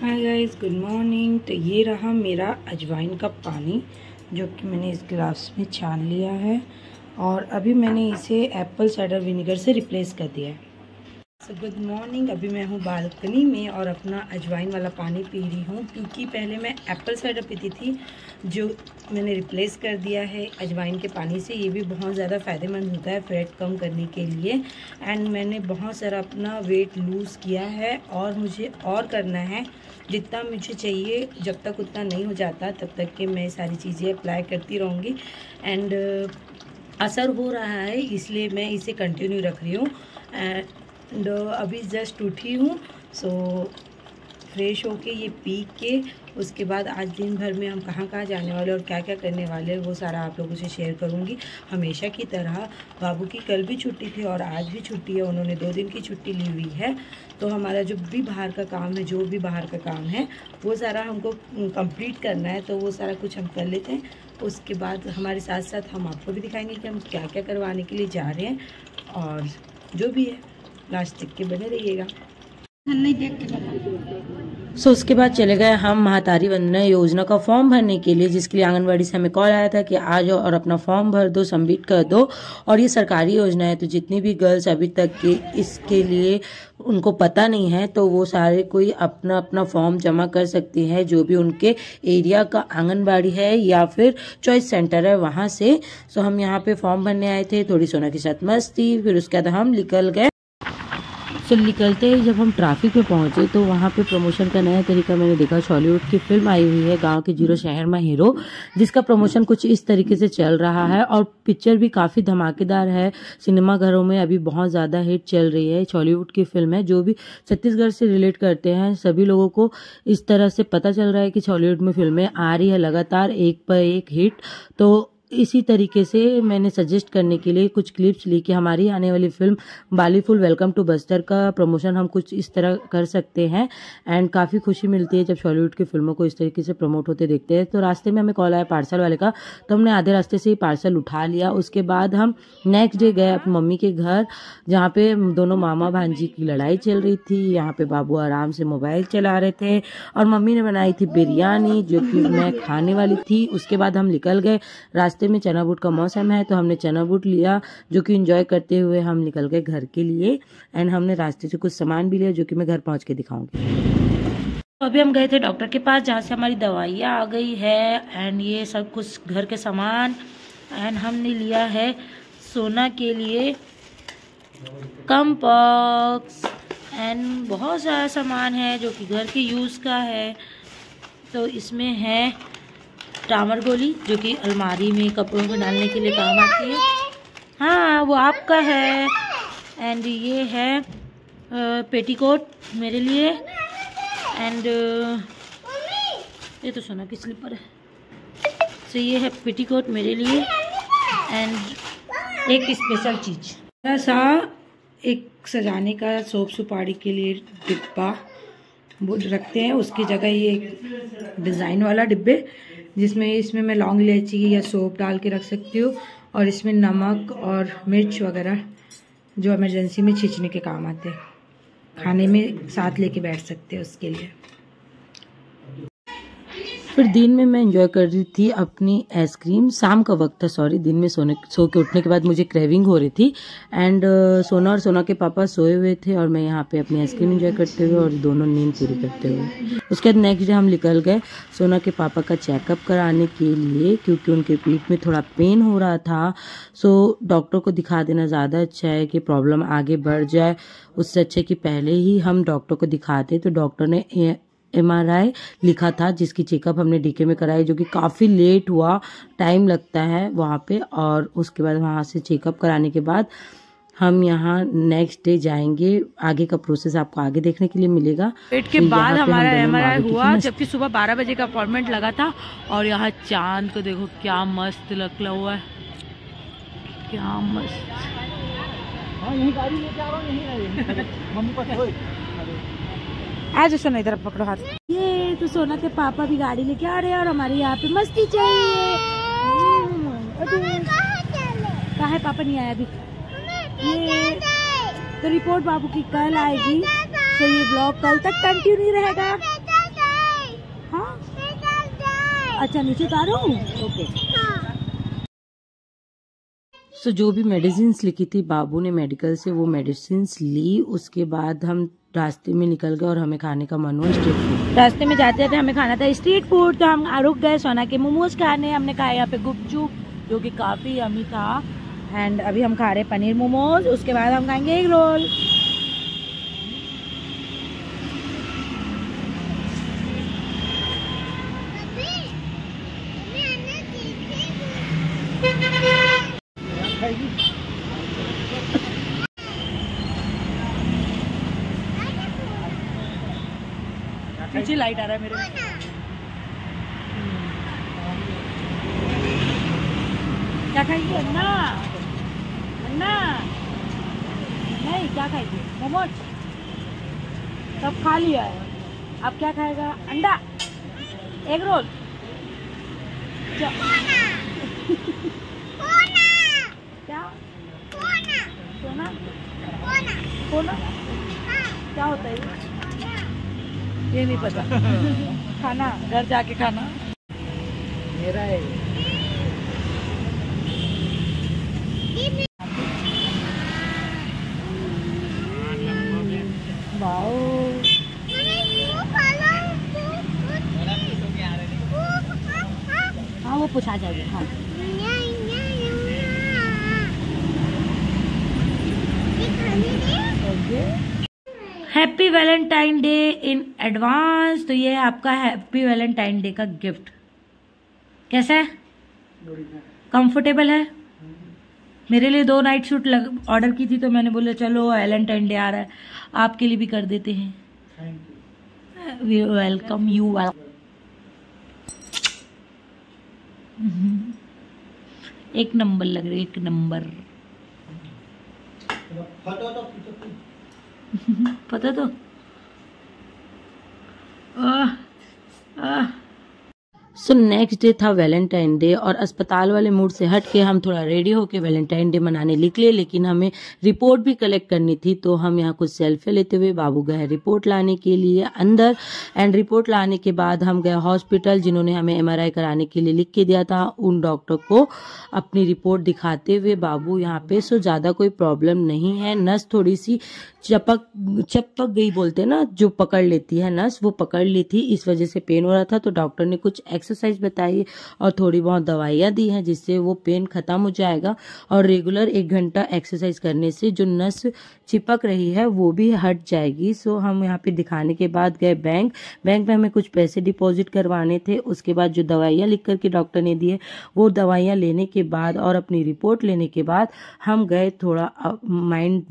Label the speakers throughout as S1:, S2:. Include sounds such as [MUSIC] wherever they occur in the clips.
S1: Hi guys good morning तो ये रहा मेरा अजवाइन का पानी, जो कि मैंने इस गिलास में छान लिया है। और अभी मैंने इसे एप्पल साइडर विनेगर से रिप्लेस कर दिया है। सो गुड मॉर्निंग अभी मैं हूँ बालकनी में और अपना अजवाइन वाला पानी पी रही हूँ क्योंकि पहले मैं एप्पल साइडर पीती थी, जो मैंने रिप्लेस कर दिया है अजवाइन के पानी से। ये भी बहुत ज़्यादा फ़ायदेमंद होता है फैट कम करने के लिए। एंड मैंने बहुत सारा अपना वेट लूज़ किया है और मुझे और करना है। जितना मुझे चाहिए, जब तक उतना नहीं हो जाता, तब तक के मैं सारी चीज़ें अप्लाई करती रहूँगी। एंड असर हो रहा है, इसलिए मैं इसे कंटिन्यू रख रही हूँ। एंड अभी जस्ट उठी हूँ सो फ्रेश होके ये पी के, उसके बाद आज दिन भर में हम कहाँ कहाँ जाने वाले और क्या क्या करने वाले वो सारा आप लोगों से शेयर करूँगी। हमेशा की तरह बाबू की कल भी छुट्टी थी और आज भी छुट्टी है, उन्होंने दो दिन की छुट्टी ली हुई है। तो हमारा जो भी बाहर का काम है, जो भी बाहर का काम है, वो सारा हमको कंप्लीट करना है तो वो सारा कुछ हम कर लेते हैं। उसके बाद हमारे साथ साथ हम आपको भी दिखाएँगे कि हम क्या क्या करवाने के लिए जा रहे हैं और जो भी है। लास्ट तक के बने रहिएगा। नहीं देख के सो so, उसके बाद चले गए हम महातारी वंदना योजना का फॉर्म भरने के लिए जिसके लिए आंगनबाड़ी से हमें कॉल आया था कि आ जाओ और अपना फॉर्म भर दो सबमिट कर दो। और ये सरकारी योजना है तो जितनी भी गर्ल्स अभी तक के इसके लिए उनको पता नहीं है तो वो सारे कोई अपना अपना फॉर्म जमा कर सकती है जो भी उनके एरिया का आंगनबाड़ी है या फिर चॉइस सेंटर है वहाँ से। सो हम यहाँ पे फॉर्म भरने आए थे थोड़ी सोना के साथ मस्ती फिर उसके बाद हम निकल गए। तो निकलते ही जब हम ट्रैफ़िक में पहुँचे तो वहाँ पे प्रमोशन का नया तरीका मैंने देखा। हॉलीवुड की फ़िल्म आई हुई है, गाँव के ज़ीरो शहर में हीरो, जिसका प्रमोशन कुछ इस तरीके से चल रहा है और पिक्चर भी काफ़ी धमाकेदार है। सिनेमा घरों में अभी बहुत ज़्यादा हिट चल रही है। हॉलीवुड की फ़िल्म है, जो भी छत्तीसगढ़ से रिलेट करते हैं, सभी लोगों को इस तरह से पता चल रहा है कि हॉलीवुड में फ़िल्में आ रही है। लगातार एक पर एक हिट तो इसी तरीके से मैंने सजेस्ट करने के लिए कुछ क्लिप्स ली कि हमारी आने वाली फ़िल्म बालीफुल वेलकम टू बस्तर का प्रमोशन हम कुछ इस तरह कर सकते हैं। एंड काफ़ी खुशी मिलती है जब बॉलीवुड की फ़िल्मों को इस तरीके से प्रमोट होते देखते हैं। तो रास्ते में हमें कॉल आया पार्सल वाले का। तो हमने आधे रास्ते से ही पार्सल उठा लिया। उसके बाद हम नेक्स्ट डे गए अपनी मम्मी के घर, जहाँ पे दोनों मामा भांजी की लड़ाई चल रही थी। यहाँ पे बाबू आराम से मोबाइल चला रहे थे। और मम्मी ने बनाई थी बिरयानी, जो कि मैं खाने वाली थी। उसके बाद हम निकल गए। रास्ते रास्ते में चना बूट का मौसम है तो हमने चना बूट लिया, जो कि इंजॉय करते हुए हम निकल गए घर के लिए एंड हमने रास्ते से कुछ सामान भी लिया, जो कि मैं घर पहुँच के दिखाऊँगी। तो अभी हम गए थे डॉक्टर के पास, जहाँ से हमारी दवाइयाँ आ गई है एंड ये सब कुछ घर के सामान एंड हमने लिया है सोना के लिए कम्पॉक्स एंड बहुत सारा सामान है, जो कि घर के यूज़ का है तो इसमें है टामर गोली, जो कि अलमारी में कपड़ों को डालने के लिए काम आती है। हाँ वो आपका है। एंड ये है पेटीकोट मेरे लिए। एंड ये तो सोना की स्लीपर है। तो ये है पेटीकोट मेरे लिए। एंड एक स्पेशल चीज़। थोड़ा सा एक सजाने का सोप सुपारी के लिए डिब्बा वो रखते हैं। उसकी जगह ये डिज़ाइन वाला डिब्बे। जिसमें इसमें मैं लौंग इलायची या सोप डाल के रख सकती हूँ और इसमें नमक और मिर्च वगैरह जो इमरजेंसी में छींचने के काम आते हैं। खाने में साथ लेके बैठ सकते हैं उसके लिए। फिर दिन में मैं इंजॉय कर रही थी अपनी आइसक्रीम शाम का वक्त था सॉरी दिन में सोने सो के उठने के बाद मुझे क्रेविंग हो रही थी एंड uh, सोना और सोना के पापा सोए हुए थे और मैं यहाँ पे अपनी आइसक्रीम इंजॉय करते हुए और दोनों नींद पूरी करते हुए। उसके बाद नेक्स्ट डे हम निकल गए सोना के पापा का चेकअप कराने के लिए क्योंकि उनके पीठ में थोड़ा पेन हो रहा था। सो डॉक्टर को दिखा देना ज़्यादा अच्छा है कि प्रॉब्लम आगे बढ़ जाए। उससे अच्छा कि पहले ही हम डॉक्टर को दिखाते तो डॉक्टर ने एमआरआई लिखा था जिसकी चेकअप हमने डीके में कराई जो कि काफ़ी लेट हुआ टाइम लगता है वहाँ पे और उसके बाद वहाँ से चेकअप कराने के बाद हम यहाँ नेक्स्ट डे जाएँगे। आगे का प्रोसेस आपको आगे देखने के लिए मिलेगा।
S2: पेट के बाद हमारा एम हुआ जबकि सुबह बारह बजे का अपॉइंटमेंट लगा था और यहाँ चाँद को देखो क्या मस्त लगला हुआ है। क्या मस्त हाँ, यही गाड़ी लेके आ रहा हूँ यही मम्मी आज सोना इधर पकड़ो हाथ। ये तो सोना के पापा भी गाड़ी लेके आ रहे हैं और हमारे यहाँ पे मस्ती चाहिए कहा है पापा? नहीं आया अभी। ये तो रिपोर्ट बाबू की कल आएगी। तो ये ब्लॉग कल तक कंटिन्यू रहेगा। हाँ। अच्छा नीचे उतारो ओके।
S1: सो so, जो भी मेडिसिन लिखी थी बाबू ने मेडिकल से वो मेडिसिन ली। उसके बाद हम रास्ते में निकल गए और हमें खाने का मन हुआ स्ट्रीट फ़ूड
S2: रास्ते में जाते जाते हमें खाना था स्ट्रीट फ़ूड तो हम रुक गए सोना के मोमोज खाने। हमने खाए यहाँ पे गुपचुप, जो कि काफ़ी अमी था। एंड अभी हम खा रहे पनीर मोमोज, उसके बाद हम खाएँगे एग रोल। पीछे लाइट आ रहा है मेरे क्या खाएगी? अन्ना। अन्ना। नहीं, क्या खाएगी? मोमोज। सब खा लिया है। अब क्या खाएगा? अंडा। एग रोल क्या? सोना। सोना? क्या होता है? ये नहीं पता। [LAUGHS] खाना घर जाके खाना। मेरा है। हाँ वो पूछा जाएगा। हाँ okay happy valentine day in advance तो ये आपका हैप्पी वैलेंटाइन डे का गिफ्ट कैसा है? कंफर्टेबल है? मेरे लिए दो नाइट सूट ऑर्डर की थी तो मैंने बोला, चलो वैलेंटाइन डे आ रहा है. आपके लिए भी कर देते हैं. वेलकम यू एक नंबर लग रही एक नंबर पता
S1: सो नेक्स्ट डे था वैलेंटाइन डे और अस्पताल वाले मूड से हट के हम थोड़ा रेडी होके वैलेंटाइन डे मनाने निकले, लेकिन हमें रिपोर्ट भी कलेक्ट करनी थी तो हम यहाँ कुछ सेल्फी लेते हुए बाबू गए रिपोर्ट लाने के लिए अंदर एंड रिपोर्ट लाने के बाद हम गए हॉस्पिटल जिन्होंने हमें एमआरआई कराने के लिए लिख के दिया था। उन डॉक्टर को अपनी रिपोर्ट दिखाते हुए बाबू यहाँ पे सो ज़्यादा कोई प्रॉब्लम नहीं है। नस थोड़ी सी चपक चपक गई बोलते ना, जो पकड़ लेती है नस वो पकड़ ली थी। इस वजह से पेन हो रहा था तो डॉक्टर ने कुछ एक्सरसाइज बताई और थोड़ी बहुत दवाइयाँ दी हैं जिससे वो पेन खत्म हो जाएगा और रेगुलर एक घंटा एक्सरसाइज करने से जो नस चिपक रही है वो भी हट जाएगी। सो हम यहाँ पे दिखाने के बाद गए बैंक बैंक में हमें कुछ पैसे डिपॉजिट करवाने थे। उसके बाद जो दवाइयाँ लिख करके डॉक्टर ने दिए, वो दवाइयाँ लेने के बाद और अपनी रिपोर्ट लेने के बाद हम गए थोड़ा माइंड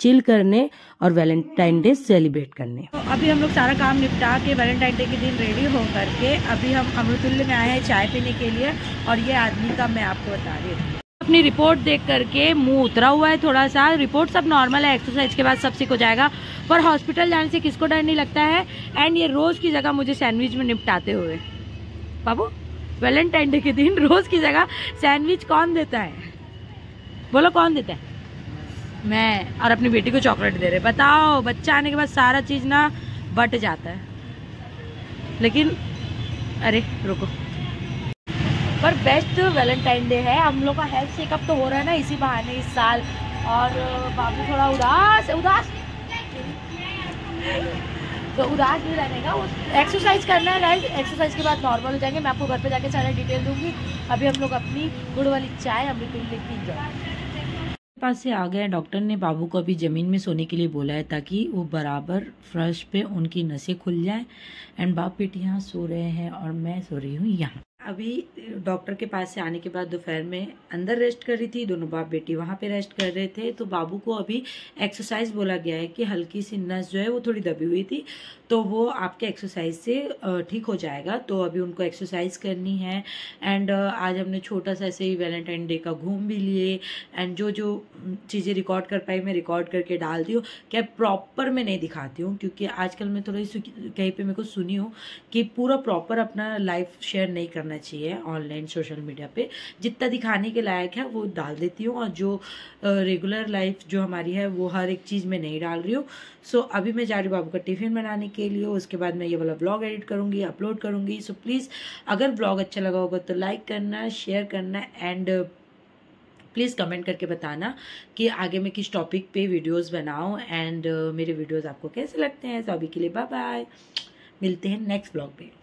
S1: चिल करने और वैलेंटाइन डे सेलिब्रेट करने।
S2: तो अभी हम लोग सारा काम निपटा के वैलेंटाइन डे के दिन रेडी हो करके अभी हम अमृतुल्य में आए हैं चाय पीने के लिए और ये आदमी का मैं आपको बता रही हूँ। अपनी रिपोर्ट देख करके मुँह उतरा हुआ है थोड़ा सा। रिपोर्ट सब नॉर्मल है, एक्सरसाइज के बाद सब ठीक हो जाएगा। पर हॉस्पिटल जाने से किसको डर नहीं लगता है? एंड ये रोज की जगह मुझे सैंडविच में निपटाते हुए। बाबू, वैलेंटाइन डे के दिन रोज की जगह सैंडविच कौन देता है? बोलो कौन देता है? मैं और अपनी बेटी को चॉकलेट दे रहे बताओ, बच्चा आने के बाद सारा चीज़ ना बट जाता है। लेकिन, अरे, रुको। पर बेस्ट वैलेंटाइन डे है। हम लोग का हेल्थ चेकअप तो हो रहा है ना इसी बहाने इस साल। और बाबू थोड़ा उदास उदास। तो उदास नहीं रहने का। एक्सरसाइज करना है राइट एक्सरसाइज के बाद नॉर्मल हो जाएँगे। मैं आपको घर पे जाके सारा डिटेल दूँगी। अभी हम लोग अपनी गुड़ वाली चाय अमृत लेके इंजॉय
S1: पास से आ गया डॉक्टर ने बाबू को अभी ज़मीन में सोने के लिए बोला है ताकि वो बराबर फ्रश पे उनकी नसें खुल जाएँ। एंड बाप बेटी यहाँ सो रहे हैं और मैं सो रही हूँ यहाँ। अभी डॉक्टर के पास से आने के बाद दोपहर में अंदर रेस्ट कर रही थी, दोनों बाप बेटी वहाँ पे रेस्ट कर रहे थे तो बाबू को अभी एक्सरसाइज बोला गया है कि हल्की सी नस जो है वो थोड़ी दबी हुई थी तो वो आपके एक्सरसाइज से ठीक हो जाएगा तो अभी उनको एक्सरसाइज करनी है एंड आज हमने छोटा सा ऐसे ही वैलेंटाइन डे का घूम भी लिए एंड जो जो चीज़ें रिकॉर्ड कर पाई, मैं रिकॉर्ड करके डाल दी हूँ, क्या प्रॉपर मैं नहीं दिखाती हूँ, क्योंकि आजकल मैं थोड़ी कहीं पर मेरे को सुनी हूँ कि पूरा प्रॉपर अपना लाइफ शेयर नहीं करना
S2: करना चाहिए ऑनलाइन सोशल मीडिया पे। जितना दिखाने के लायक है वो डाल देती हूँ और जो रेगुलर लाइफ जो हमारी है वो हर एक चीज़ में नहीं डाल रही हूँ। सो so, अभी मैं जा रही हूँ बाबू का टिफ़िन बनाने के लिए उसके बाद मैं ये वाला ब्लॉग एडिट करूँगी अपलोड करूँगी। सो so, प्लीज़ अगर ब्लॉग अच्छा लगा होगा तो लाइक करना शेयर करना एंड प्लीज़ कमेंट करके बताना कि आगे मैं किस टॉपिक पे वीडियोस बनाऊँ एंड मेरे वीडियोस आपको कैसे लगते हैं। तो अभी के लिए बाय बाय मिलते हैं नेक्स्ट ब्लॉग में